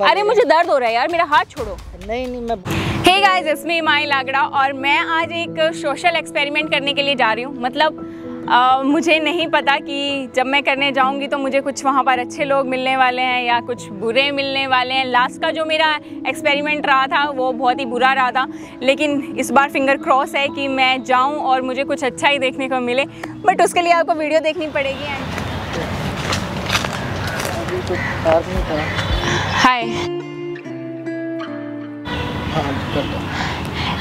अरे मुझे दर्द हो रहा है यार मेरा हाथ छोड़ो। नहीं नहीं मैं हे गाइस इसमें माई लागड़ा और मैं आज एक सोशल एक्सपेरिमेंट करने के लिए जा रही हूँ। मतलब अ, मुझे नहीं पता कि जब मैं करने जाऊँगी तो मुझे कुछ वहाँ पर अच्छे लोग मिलने वाले हैं या कुछ बुरे मिलने वाले हैं। लास्ट का जो मेरा एक्सपेरिमेंट रहा था वो बहुत ही बुरा रहा था। लेकिन इस बार फिंगर क्रॉस है कि मैं जाऊँ और मुझे कुछ अच्छा ही देखने को मिले। बट उसके लिए आपको वीडियो देखनी पड़ेगी। हाय।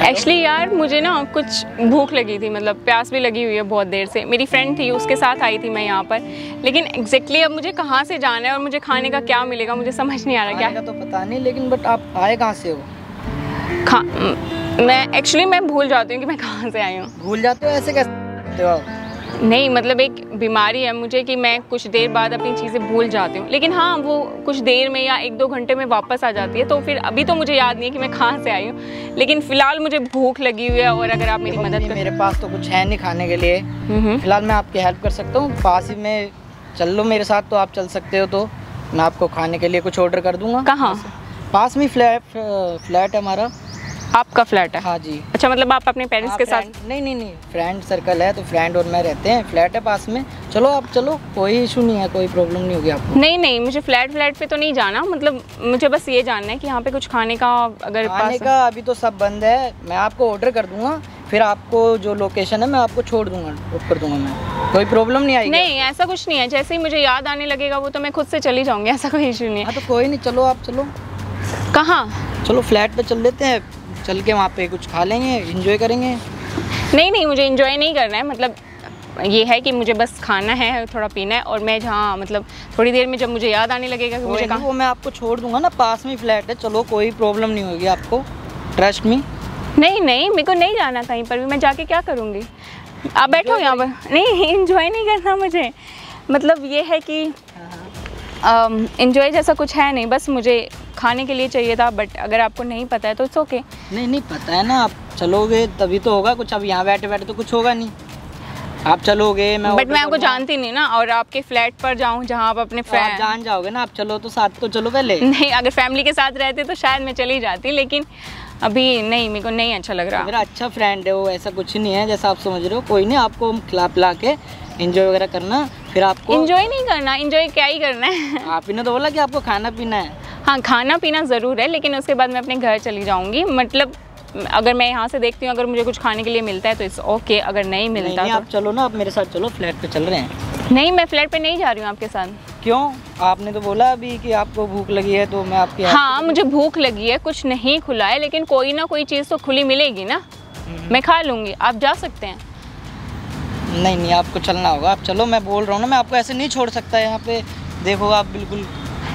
एक्चुअली यार मुझे ना कुछ भूख लगी थी मतलब प्यास भी लगी हुई है बहुत देर से। मेरी फ्रेंड थी उसके साथ आई थी मैं यहाँ पर। लेकिन एग्जैक्टली exactly अब मुझे कहाँ से जाना है और मुझे खाने का क्या मिलेगा मुझे समझ नहीं आ रहा क्या। तो पता नहीं लेकिन बट आप आए कहाँ से हो? खा मैं एक्चुअली मैं भूल जाती हूँ कि मैं कहाँ से आई हूँ। भूल जाते हो ऐसे कैसे नहीं मतलब एक बीमारी है मुझे कि मैं कुछ देर बाद अपनी चीज़ें भूल जाती हूँ। लेकिन हाँ वो कुछ देर में या एक दो घंटे में वापस आ जाती है तो फिर अभी तो मुझे याद नहीं है कि मैं कहाँ से आई हूँ। लेकिन फ़िलहाल मुझे भूख लगी हुई है और अगर आप मेरी मदद कर मेरे पास तो कुछ है नहीं खाने के लिए। हम्म, हम्म। फ़िलहाल मैं आपकी हेल्प कर सकता हूँ। पास ही में चल लो मेरे साथ तो आप चल सकते हो तो। मैं आपको खाने के लिए कुछ ऑर्डर कर दूँगा। कहाँ? पास में फ्लैट फ्लैट है हमारा। आपका फ्लैट है? हाँ जी। अच्छा मतलब आप अपने पेरेंट्स हाँ, के साथ नहीं नहीं नहीं फ्रेंड सर्कल है तो फ्रेंड और मैं रहते हैं। फ्लैट है पास में। चलो आप चलो कोई इशू नहीं है कोई प्रॉब्लम नहीं होगी आपको। नहीं नहीं मुझे फ्लैट फ्लैट पे तो नहीं जाना। मतलब मुझे बस ये जानना है कि यहाँ पे कुछ खाने का अगर खाने का अभी तो सब बंद है। मैं आपको ऑर्डर कर दूँगा फिर आपको जो लोकेशन है मैं आपको छोड़ दूँगा ड्रॉप कर दूँगा मैं। कोई प्रॉब्लम नहीं आएगी। नहीं ऐसा कुछ नहीं है। जैसे ही मुझे याद आने लगेगा वो तो मैं खुद से चली जाऊँगी ऐसा कोई इशू नहीं है। हाँ तो कोई नहीं चलो आप चलो। कहाँ? चलो फ्लैट पे चल लेते हैं। चल के वहाँ पे कुछ खा लेंगे इंजॉय करेंगे? नहीं नहीं मुझे इंजॉय नहीं करना है। मतलब ये है कि मुझे बस खाना है थोड़ा पीना है और मैं जहाँ मतलब थोड़ी देर में जब मुझे याद आने लगेगा कि मुझे कहाँ वो मैं आपको छोड़ दूँगा ना पास में फ्लैट है। चलो कोई प्रॉब्लम नहीं होगी आपको। ट्रस्ट मी नहीं नहीं मेरे को नहीं जाना कहीं पर भी। मैं जाके क्या करूँगी? आप बैठो यहाँ पर। नहीं इंजॉय नहीं करना मुझे। मतलब ये है कि इंजॉय जैसा कुछ है नहीं बस मुझे खाने के लिए चाहिए था बट अगर आपको नहीं पता है तो इट्स ओके नहीं नहीं पता है ना आप चलोगे तभी तो होगा कुछ अब यहाँ बैठे बैठे तो कुछ होगा नहीं. आप चलोगे मैं बट मैं आपको जानती नहीं ना और आपके फ्लैट पर जाऊँ जहाँ आप अपने तो आप जान जाओगे ना आप चलो तो साथ तो चलो पहले. नहीं अगर फैमिली के साथ रहते तो शायद मैं चली जाती लेकिन अभी नहीं मेरे को नहीं अच्छा लग रहा. मेरा अच्छा फ्रेंड है वो ऐसा कुछ नहीं है जैसा आप समझ रहे हो कोई नहीं आपको खिला पिला के इंजॉय वगैरह करना फिर आपको इंजॉय नहीं करना इंजॉय क्या ही करना है. आप ही ने तो बोला कि आपको खाना पीना है. हाँ खाना पीना ज़रूर है लेकिन उसके बाद मैं अपने घर चली जाऊँगी। मतलब अगर मैं यहाँ से देखती हूँ अगर मुझे कुछ खाने के लिए मिलता है तो इट्स ओके अगर नहीं मिलता नहीं नहीं, तो। आप चलो ना आप मेरे साथ चलो फ्लैट पे चल रहे हैं। नहीं मैं फ्लैट पे नहीं जा रही हूँ आपके साथ। क्यों? आपने तो बोला अभी कि आपको भूख लगी है तो मैं आपकी हाँ मुझे भूख लगी है कुछ नहीं खुला है लेकिन कोई ना कोई चीज़ तो खुली मिलेगी ना। मैं खा लूँगी आप जा सकते हैं। नहीं नहीं आपको चलना होगा आप चलो मैं बोल रहा हूँ ना मैं आपको ऐसे नहीं छोड़ सकता यहाँ पे। देखो आप बिल्कुल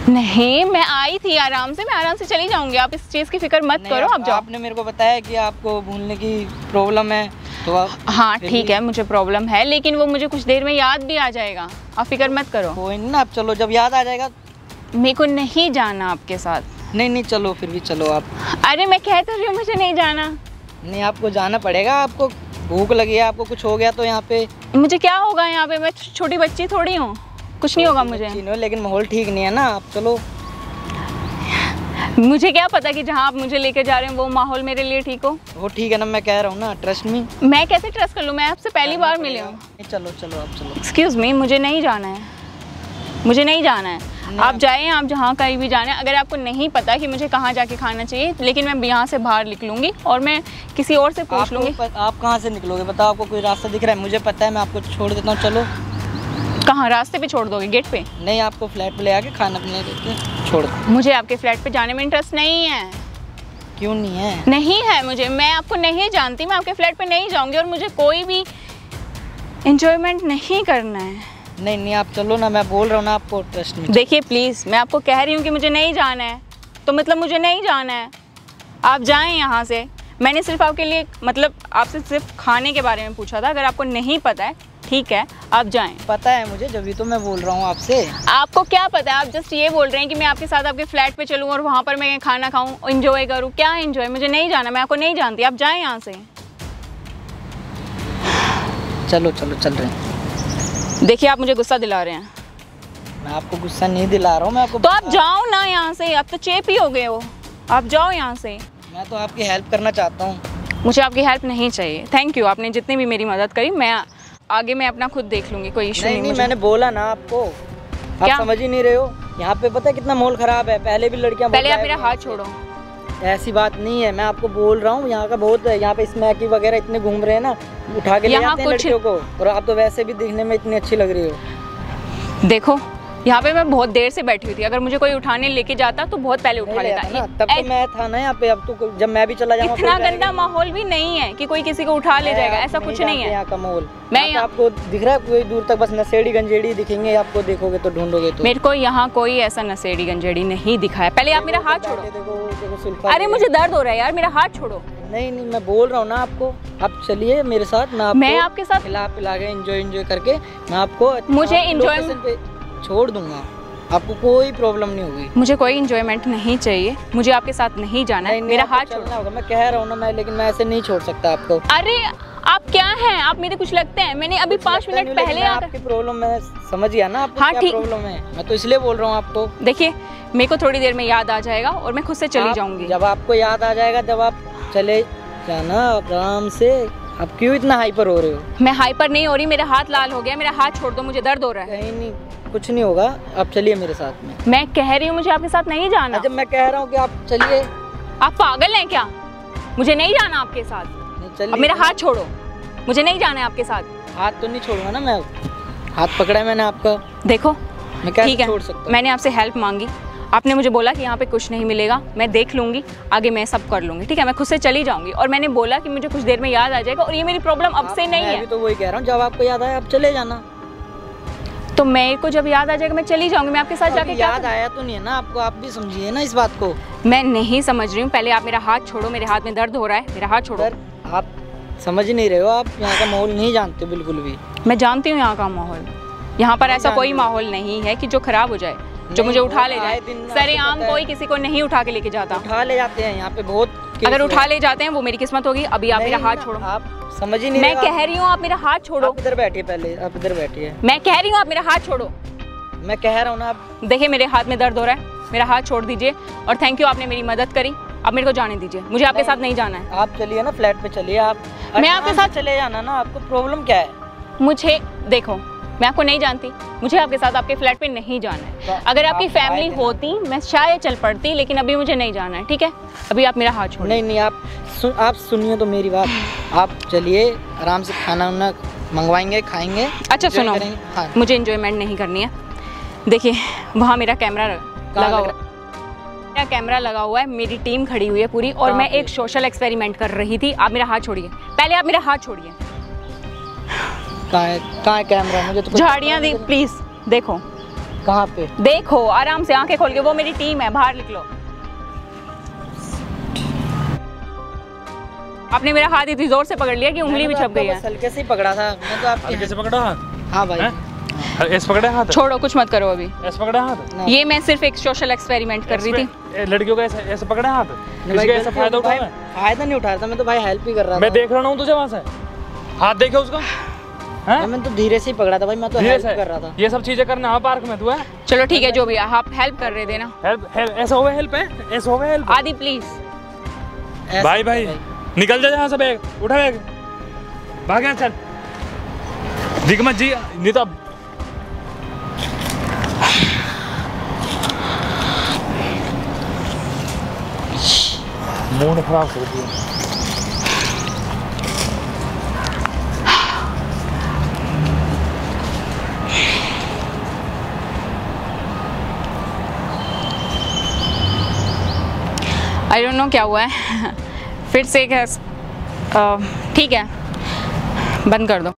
नहीं मैं आई थी आराम से मैं आराम से चली जाऊँगी। आप इस चीज़ की फ़िक्र मत करो आप- जाओ। आपने मेरे को बताया कि आपको भूलने की प्रॉब्लम है तो आप हाँ ठीक है मुझे प्रॉब्लम है लेकिन वो मुझे कुछ देर में याद भी आ जाएगा। आप फ़िक्र मत करो। कोई ना आप चलो जब याद आ जाएगा मेरे को नहीं जाना आपके साथ। नहीं नहीं चलो फिर भी चलो आप। अरे मैं कह तो रही हूँ मुझे नहीं जाना। नहीं आपको जाना पड़ेगा आपको भूख लगी है आपको कुछ हो गया तो यहाँ पे मुझे क्या होगा यहाँ पे? मैं छोटी बच्ची थोड़ी हूँ। कुछ नहीं होगा मुझे। हो, लेकिन माहौल ठीक नहीं है ना आप चलो। मुझे क्या पता कि जहाँ आप मुझे लेके जा रहे हैं वो माहौल मेरे लिए ठीक हो? वो ठीक है ना मैं कह रहा हूँ ना ट्रस्ट मी मैं कैसे ट्रस्ट कर लूँ? मैं आपसे पहली बार मिली हूँ। चलो चलो आप चलो। एक्सक्यूज़ मी मुझे नहीं जाना है। मुझे नहीं जाना है। आप जाएँ आप जहाँ कहीं भी जाना है। अगर आपको नहीं पता कि मुझे कहाँ जाके खाना चाहिए लेकिन मैं यहाँ से बाहर निकलूँगी और मैं किसी और से पूछ लूँगी। आप कहाँ से निकलोगे? बताओ आपको कोई रास्ता दिख रहा है? मुझे पता है मैं आपको छोड़ देता हूँ चलो। कहाँ? रास्ते पे छोड़ दोगे? गेट पे? नहीं आपको फ्लैट पे ले आके खाना पीने देते छोड़ दो। मुझे आपके फ्लैट पे जाने में इंटरेस्ट नहीं है। क्यों नहीं है? नहीं है मुझे। मैं आपको नहीं जानती मैं आपके फ्लैट पे नहीं जाऊँगी और मुझे कोई भी इंजॉयमेंट नहीं करना है। नहीं नहीं आप चलो ना मैं बोल रहा हूँ ना आपको ट्रस्ट नहीं। देखिए प्लीज़ मैं आपको कह रही हूँ कि मुझे नहीं जाना है। तो मतलब मुझे नहीं जाना है। आप जाएँ यहाँ से। मैंने सिर्फ़ आपके लिए मतलब आपसे सिर्फ़ खाने के बारे में पूछा था। अगर आपको नहीं पता है ठीक है आप जाएँ। पता है मुझे जब तो मैं बोल रहा हूँ आपसे। आपको क्या पता है आप जस्ट ये बोल रहे हैं कि मैं आपके साथ आपके फ्लैट पे चलूँ और वहाँ पर मैं खाना खाऊँ इंजॉय करूँ। क्या इंजॉय मुझे नहीं जाना मैं आपको नहीं जानती। आप जाएँ यहाँ से। चलो चलो चल रहे हैं। देखिए आप मुझे गुस्सा दिला रहे हैं। मैं आपको गुस्सा नहीं दिला रहा हूँ मैं आपको तो आप जाओ ना यहाँ से आप तो चेप ही हो गए हो। आप जाओ यहाँ से। मैं तो आपकी हेल्प करना चाहता हूँ। मुझे आपकी हेल्प नहीं चाहिए। थैंक यू आपने जितनी भी मेरी मदद करी मैं आगे मैं अपना खुद देख लूँगी कोई इशू नहीं नहीं, नहीं मैंने बोला ना आपको। आप क्या? समझ ही नहीं रहे हो। यहाँ पे पता है कितना माहौल खराब है? पहले भी लड़कियाँ पहले आप मेरा हाथ छोड़ो। ऐसी बात नहीं है मैं आपको बोल रहा हूँ यहाँ का बहुत है यहाँ पे स्मैकी वगैरह इतने घूम रहे हैं ना उठा के ले आते हैं लड़कियों को। और आप तो वैसे भी दिखने में इतनी अच्छी लग रही हो। देखो यहाँ पे मैं बहुत देर से बैठी हुई थी। अगर मुझे कोई उठाने लेके जाता तो बहुत पहले उठा लेता। तब तो मैं था ना यहाँ पे अब तो जब मैं भी चला जाऊँगा इतना गंदा माहौल भी नहीं है कि कोई किसी को उठा ले जाएगा ऐसा कुछ नहीं है। यहाँ का माहौल। मैं मैं आपको दिख रहा है कोई दूर तक बस नशेड़ी गंजेड़ी दिखेंगे आपको देखोगे तो ढूंढोगे तो। मेरे को यहाँ कोई ऐसा नशेड़ी गंजेड़ी नहीं दिखा है। पहले आप मेरा हाथ छोड़ो। अरे मुझे दर्द हो रहा है यार मेरा हाथ छोड़ो। नहीं नहीं मैं बोल रहा हूँ ना आपको आप चलिए मेरे साथ मैं आपको मैं आपके साथ खिला पिला के एंजॉय एंजॉय करके मैं आपको मुझे पे छोड़ दूँगा। आपको कोई प्रॉब्लम नहीं होगी। मुझे कोई इंजॉयमेंट नहीं चाहिए। मुझे आपके साथ नहीं जाना है। नहीं, मेरा हाथ चलना छोड़ो होगा। मैं कह रहा हूँ ना मैं लेकिन मैं ऐसे नहीं छोड़ सकता आपको। अरे आप क्या हैं? आप मेरे कुछ लगते हैं। मैंने अभी पाँच मिनट पहले आपकी प्रॉब्लम मैं समझ गया ना आपको हाँ, ठीक। प्रॉब्लम है? मैं तो इसलिए बोल रहा हूँ आपको। देखिए मेरे को थोड़ी देर में याद आ जाएगा और मैं खुद से चली जाऊँगी। जब आपको याद आ जाएगा जब आप चले जाना आराम से आप क्यों इतना हाइपर हो रहे हो? मैं हाइपर नहीं हो रही मेरा हाथ लाल हो गया मेरा हाथ छोड़ दो मुझे दर्द हो रहा है। कहीं नहीं कुछ नहीं होगा आप चलिए मेरे साथ में। मैं कह रही हूँ मुझे आपके साथ नहीं जाना। जब मैं कह रहा हूँ कि आप चलिए। आप पागल हैं क्या? मुझे नहीं जाना आपके साथ। अब चलिए मेरा हाथ छोड़ो। मुझे नहीं जाना है आपके साथ। हाथ तो नहीं छोड़ूँगा ना मैं। हाथ पकड़ा है मैंने आपका। देखो मैं कैसे छोड़ सकता हूँ? मैंने आपसे हेल्प मांगी। आपने मुझे बोला कि यहाँ पे कुछ नहीं मिलेगा मैं देख लूँगी आगे मैं सब कर लूँगी ठीक है? मैं खुद से चली जाऊँगी। और मैंने बोला कि मुझे कुछ देर में याद आ जाएगा और ये मेरी प्रॉब्लम अब से नहीं है। तो वही कह रहा हूँ जब आपको याद आए आप चले जाना। तो मेरे को जब याद आ जाएगा मैं चली जाऊँगी मैं आपके साथ जाके याद आया तो नहीं है ना आपको आप भी समझिए ना इस बात को। मैं नहीं समझ रही हूँ पहले आप मेरा हाथ छोड़ो मेरे हाथ में दर्द हो रहा है मेरा हाथ छोड़ो। आप समझ नहीं रहे हो आप यहाँ का माहौल नहीं जानते बिल्कुल भी। मैं जानती हूँ यहाँ का माहौल। यहाँ पर ऐसा कोई माहौल नहीं है कि जो खराब हो जाए। जो मुझे उठा ले जाए। सरेआम कोई किसी को नहीं उठा के लेके जाता। उठा ले जाते हैं यहाँ पे बहुत अगर उठा ले जाते हैं वो मेरी किस्मत होगी अभी आप मेरा हाथ छोड़ो। आप समझ ही नहीं मैं कह रही हूँ आप मेरा हाथ छोड़ो। इधर बैठिए पहले आप इधर बैठिए। मैं कह रही हूँ आप मेरा हाथ छोड़ो। मैं कह रहा हूँ ना आप देखिए मेरे हाथ में दर्द हो रहा है मेरा हाथ छोड़ दीजिए और थैंक यू आपने मेरी मदद करी। अब मेरे को जाने दीजिए मुझे आपके साथ नहीं जाना है। आप चलिए ना फ्लैट पे चलिए आप। मैं आपके साथ- चले जाना ना आपको प्रॉब्लम क्या है? मुझे देखो मैं आपको नहीं जानती। मुझे आपके साथ आपके फ्लैट पे नहीं जाना है। तो अगर आपकी आप फैमिली। होती मैं शायद चल पड़ती लेकिन अभी मुझे नहीं जाना है ठीक है? अभी आप मेरा हाथ छोड़िए। नहीं नहीं आप सुन आप सुनिए तो मेरी बात। आप चलिए आराम से खाना वाना मंगवाएँगे खाएँगे अच्छा सुनो। हाँ। मुझे इंजॉयमेंट नहीं करनी है। देखिए वहाँ मेरा कैमरा लगा हुआ मेरा कैमरा लगा हुआ है मेरी टीम खड़ी हुई है पूरी और मैं एक सोशल एक्सपेरिमेंट कर रही थी। आप मेरा हाथ छोड़िए। पहले आप मेरा हाथ छोड़िए। कहाँ है? कहाँ है कैमरा मुझे तो झाड़ियाँ पता दी प्लीज़ देखो। कहाँ पे? देखो आराम से आँखें खोल के वो मेरी टीम है बाहर निकलो। आपने मेरा हाथ इतनी ज़ोर से पकड़ लिया कि उंगली भी तो छप गई है। हल्के से ही पकड़ा था। मैं तो आपके हल्के से पकड़ा हाथ? हाँ भाई। ऐसे पकड़े हाथ? छोड़ो कुछ मत करो अभी। ऐसे पकड़े हाथ? ये मैं सिर्फ़ एक सोशल एक्सपेरिमेंट कर रही थी। लड़कियों का ऐसे ऐसे पकड़े हाथ? नहीं भाई, किसी का ऐसा फ़ायदा भाई, फ़ायदा नहीं उठा रहा था मैं तो भाई हेल्प ही कर रहा मैं देख रहा हूँ तुझे वहाँ से। हाथ देखे उसका? मैं तो धीरे से ही पकड़ा था भाई मैं तो हेल्प कर रहा था। ये सब चीज़ें करना हाँ पार्क में तू है? चलो ठीक है जो भी आप हेल्प कर रहे थे ना। हेल्प हेल्प ऐसा हुआ हेल्प है? ऐसा हुआ हेल्प आदि प्लीज़ भाई भाई निकल जा यहाँ से बैग उठा बैग। भाग चल। दिख मत जी नहीं तो मूड खराब कर दिया। आई डोंट नो क्या हुआ है। फिर से एक ठीक है। बंद कर दो।